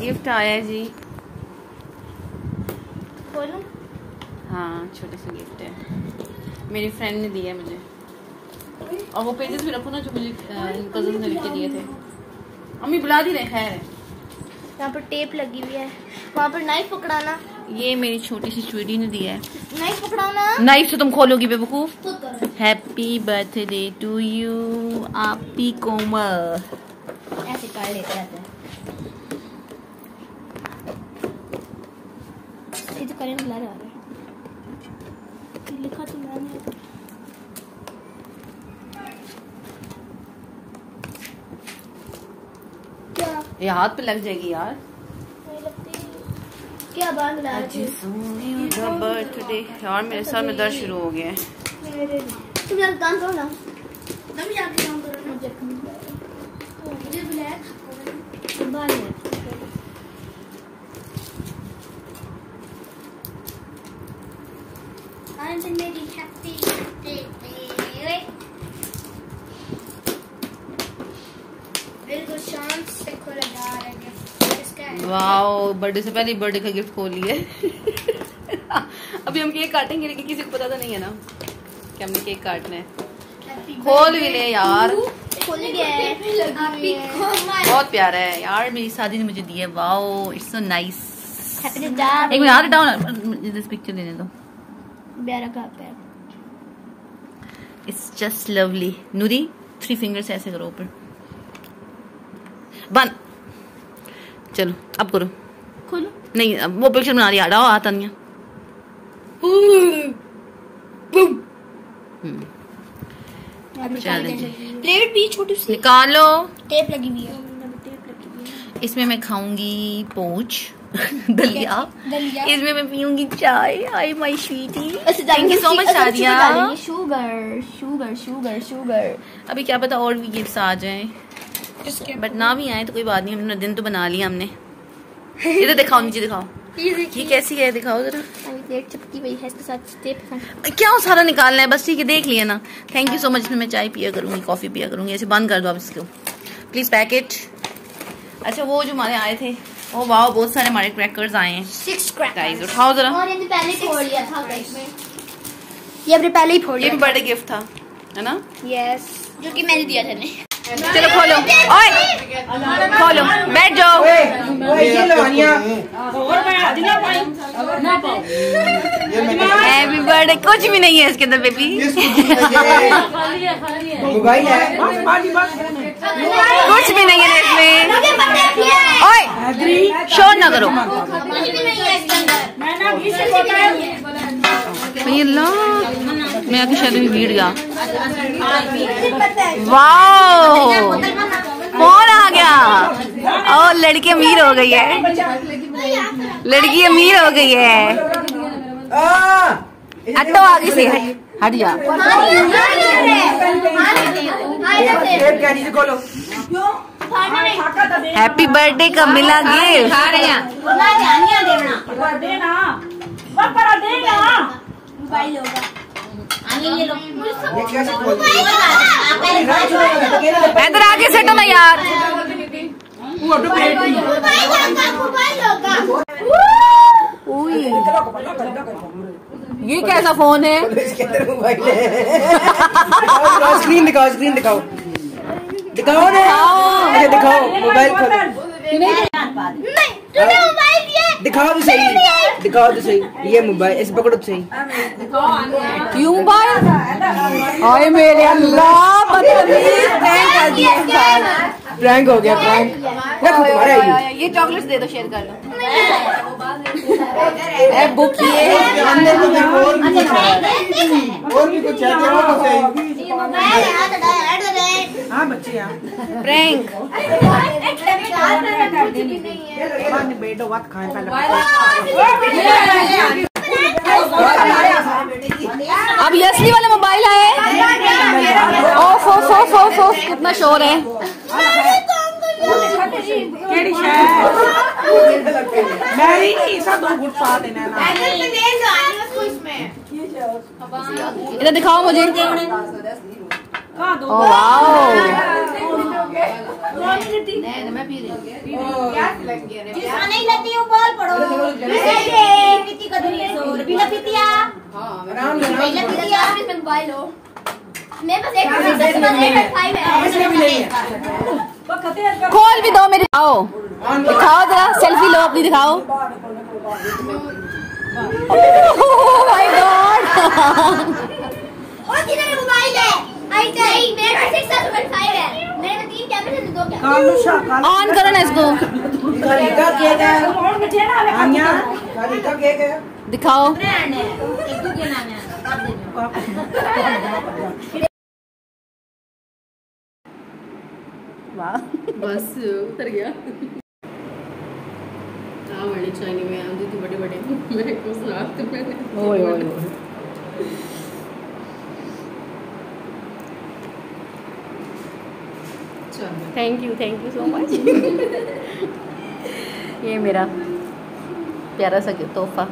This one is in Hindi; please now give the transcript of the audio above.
गिफ्ट आया है जी। बोलूँ? हाँ छोटे से गिफ्ट है। मेरी फ्रेंड ने दिया मुझे। और वो पेजेस भी रखो ना जो मुझे कज़न ने लिख के दिए थे। अम्मी बुला दी रहे खैर। यहाँ पर टेप लगी हुई है। वहाँ पर नाइफ पकड़ाना। ये मेरी छोटी सी चूड़ी ने दिया है। नाइफ पकड़ाना? नाइफ से तुम खोलोगी बेवकूफ़? हैप्पी बर्थडे टू यू आपी कोमल। ऐसे कर लेते रहते हैं। ये तो करेंट रहा है। लिखा तो मैंने। क्या? ये हाथ पे लग जाएगी यार। क्या बात बर्थडे यार मेरे सर में दर्द शुरू हो गया है। तुम यार काम करो ना। तुम जाके काम करो ना। मुझे ब्लैक बाल है आज मेरी हैप्पी बर्थडे बिल्कुल शांत से खुला जा रहा है इसका वाओ बर्थडे से पहले बर्थडे का गिफ्ट खोल लिए। अभी हम केक काटेंगे लेकिन किसी को पता तो नहीं है ना कि हमने केक काटना है। खोल भी ले यार। खुल गया बहुत प्यारा है यार मेरी शादी ने मुझे दिया वाओ इट्स सो नाइस एक मिनट डाउन दिस पिक्चर लेने दो। प्यारा का प्यारा। It's just lovely Noori three fingers ऐसे करो ऊपर। बंद चलो अब करो। खोलो। नहीं अब वो पिक्चर बना रही हटाओ आता नहीं। प्लेट भी छोटी सी। निकालो। टेप लगी हुई है। इसमें मैं खाऊँगी पोच दलिया। इसमें मैं पीऊँगी चाय। I my sweetie thank you so much Sadia sugar sugar sugar sugar अभी क्या पता और भी गिफ्ट्स आ जाएँ। बट ना भी आए तो कोई बात नहीं हमने दिन तो बना लिया हमने। इधर दिखाओ नीचे दिखाओ। ये कैसी है दिखाओ जरा। चिपकी हुई है इसके साथ टेप है क्या सारा निकालना है? बस ठीक है देख लिया ना। थैंक यू सो मच मैं चाय पिया करूँगी कॉफ़ी पिया करूँगी। ऐसे बंद कर दो आप इसको। प्लीज़ पैकेट अच्छा वो जो हमारे आए थे ओ वाह बहुत सारे हमारे क्रैकर्स आए हैं। सिक्स गाइस उठाओ जरा। और ये पहले ही फोड़ लिया था ये हमने पहले ही फोड़ ये बर्थडे गिफ्ट था। है ना? यस जो कि मैंने दिया था चलो खोलो। ओए खोलो। बैठ जाओ। हैप्पी बर्थडे कुछ भी नहीं है इसके अंदर बेबी कुछ भी नहीं है इसमें। ओए शोर ना करो। अल्लाह मैं आके शायद भी भीड़ गया। वाओ! कौन आ गया। और लड़की अमीर हो गई है। लड़की अमीर हो गई है। अट्टो आगे से। हट जा। हैप्पी बर्थडे का मिला गिफ्ट ये कैसे इधर आगे सेटो ना यार। ये कैसा फ़ोन है? मोबाइल है स्क्रीन दिखाओ स्क्रीन दिखाओ। दिखाओ ना। दिखाओ। मोबाइल खोलो। दिखाओ तो सही। दिखाओ तो सही। ये मोबाइल ऐसे पकड़ो तो सही। क्यों मोबाइल हाय मेरे अल्लाह प्रैंक कर दिया प्रैंक हो गया प्रैंक रखो तुम्हारा ये चॉकलेट्स दे दो शेयर कर लो। ए बुक ये। अंदर भी देखो और भी कुछ है? और भी कुछ है? देखो तो सही हाँ बच्चे प्रैंक। बेटो बात खाए पहले अब ये असली वाला मोबाइल आए। ओफ ओफ ओफ ओफ ओफ कितना शोर है। मैरी नहीं सब दो गुट पा देना ना। इधर दिखाओ मुझे। ओ वाओ कौन नहीं लेती नहीं मैं पी रही जिसका नहीं लेती वो बोल पड़ो पीती का दुनिया सो पीला पीतिया आराम से पीला आराम से पीतिया मोबाइल हो मैं बस एक दस पंद्रह फाइव इसमें भी नहीं है खोल भी दो मेरे आओ दिखाओ जरा सेल्फी लो अपनी दिखाओ Oh. my ऑन करो ना इसको है है दिखाओ है है बस उतर गया हाँ बड़े चाइनी में आम दीदी बड़े बड़े मेरे को सुना तो मैंने ओए ओए चलो thank you thank you so much ये मेरा प्यारा सा तोहफा।